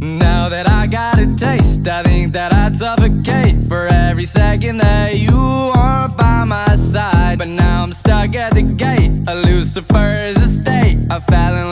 Now that I got a taste, I think that I'd suffocate for every second that you aren't by my side. But now I'm stuck at the gate, a Lucifer's estate. I fell in